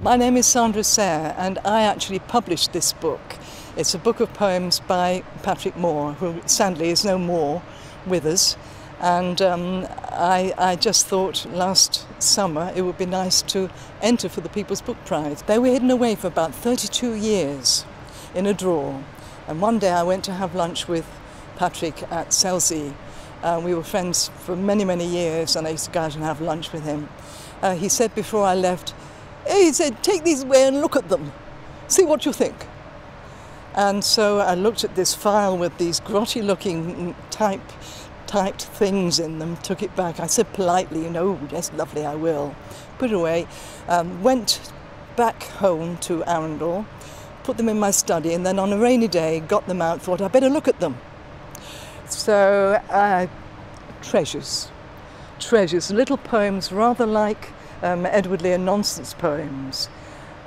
My name is Sandra Saer and I actually published this book. It's a book of poems by Patrick Moore, who sadly is no more with us. And um, I, I, just thought last summer it would be nice to enter for the People's Book Prize. They were hidden away for about 32 years in a drawer. And one day I went to have lunch with Patrick at Selsey. Uh, we were friends for many, many years, and I used to go out and have lunch with him. Uh, he said before I left, he said, take these away and look at them, see what you think. And so I looked at this file with these grotty looking type typed things in them, took it back. I said politely, you know, yes, lovely, I will. Put it away. Um, went back home to Arundel, put them in my study, and then on a rainy day got them out, thought I better look at them. So, uh, treasures. Treasures, little poems rather like um, Edward Lear nonsense poems.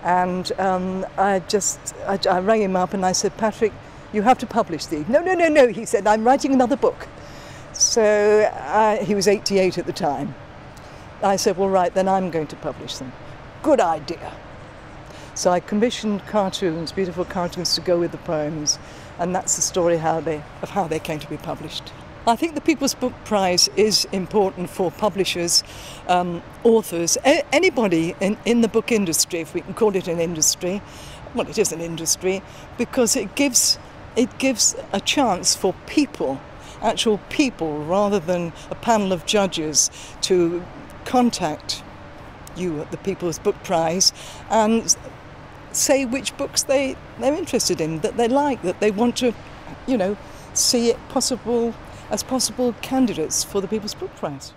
And um, I just, I, I rang him up and I said, Patrick, you have to publish these. No, no, no, no, he said, I'm writing another book. So uh, he was 88 at the time. I said, well, right, then I'm going to publish them. Good idea. So I commissioned cartoons, beautiful cartoons to go with the poems, and that's the story how they, of how they came to be published. I think the People's Book Prize is important for publishers, um, authors, anybody in, in the book industry, if we can call it an industry. Well, it is an industry because it gives, it gives a chance for people actual people rather than a panel of judges to contact you at the People's Book Prize and say which books they, they're interested in, that they like, that they want to, you know, see it possible as possible candidates for the People's Book Prize.